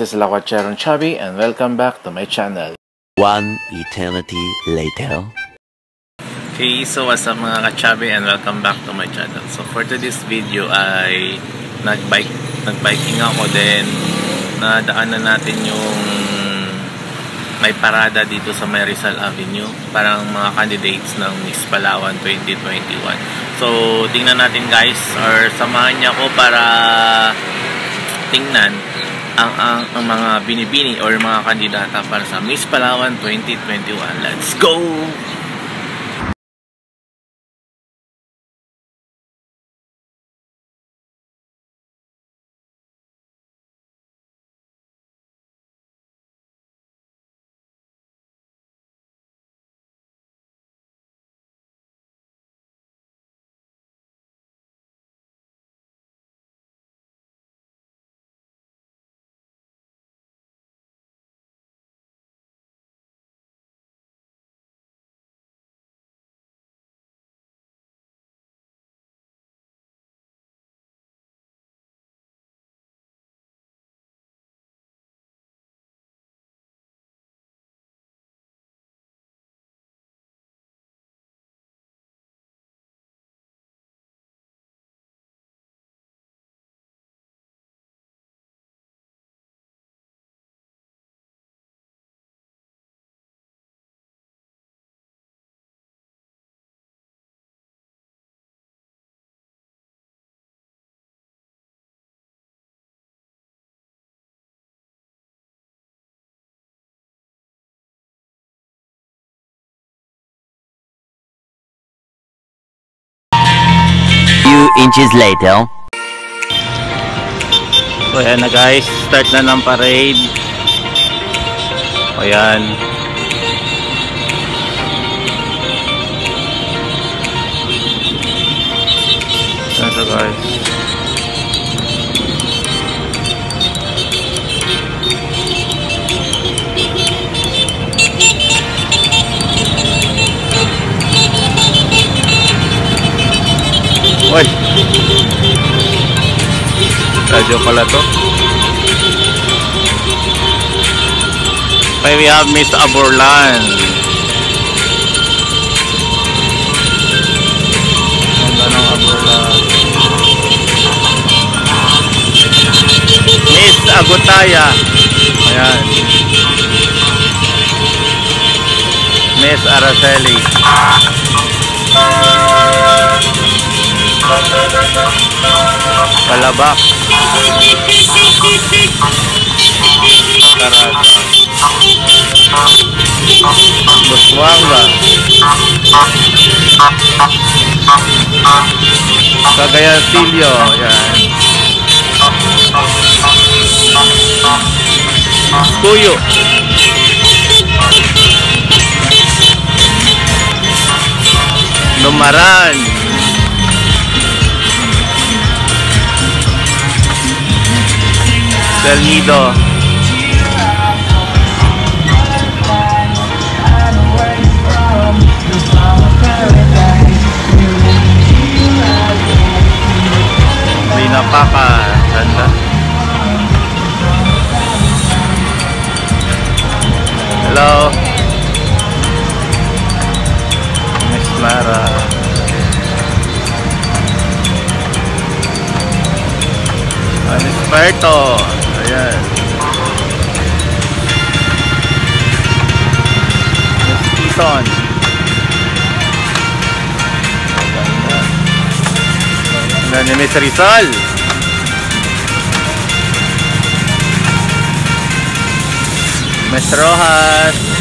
This is Laquacheron Chubby and welcome back to my channel. One eternity later. Okay, so what's up mga kachabi and welcome back to my channel. So for today's video ay nagbike nagbiking ako then nadaanan natin yung may parada dito sa may Rizal Avenue parang mga candidates ng Miss Palawan 2021 so tingnan natin guys or samahan niya ako para tingnan ang, ang, ang mga binibini or mga kandidata para sa Miss Palawan 2021 let's go inches later. So ayan na guys, start na ng parade. O yan. Ayan siya guys. Radyo pala to. Okay, we have Miss Aborlan. Miss Agutaya. Ayan. Miss Araceli. Palabak. Tarasa. Buswanga. Cagayan Silio. Yan. Kuyo. Lumaran. Del Nido. Rina Paka. Ganda. Hello. Miss Mara. Miss Berto. Ayan. Miss Tison. Ganda ni Miss Rizal. Miss Rojas.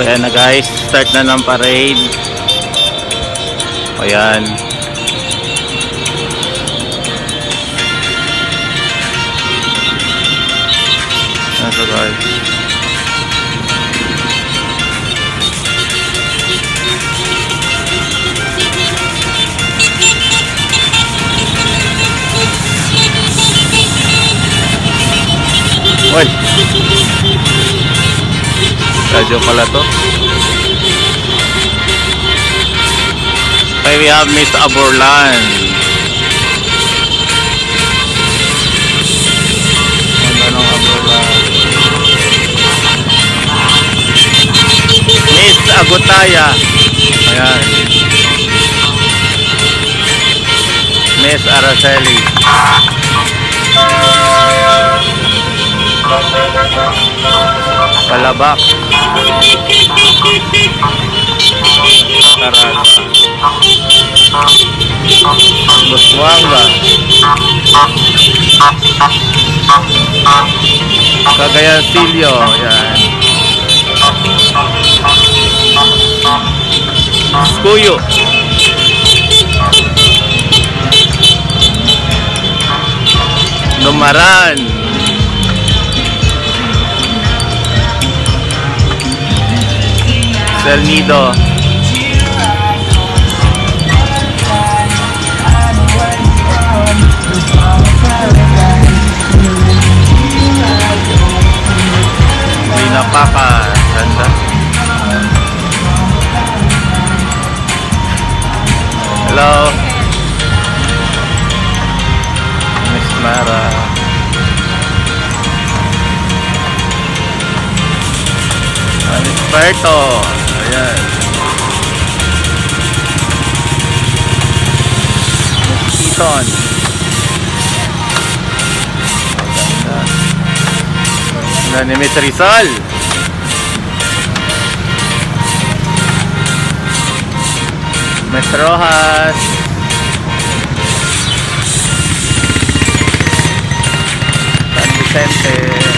So ayan na guys, start na ng parade. Ayan. Radyo pala to. Okay, we have Miss Aborlan. Miss Agutaya. Ayan. Miss Araceli. Palabak. Tarasa. Buswanga. Cagayan Silio. Yan. Skuyo. Lumaran. Del Nido. Pinapaka. Ganda. Hello. Miss Mara. Miss Ganda. Ganda ni Miss Rizal. Miss Rojas. San Vicente.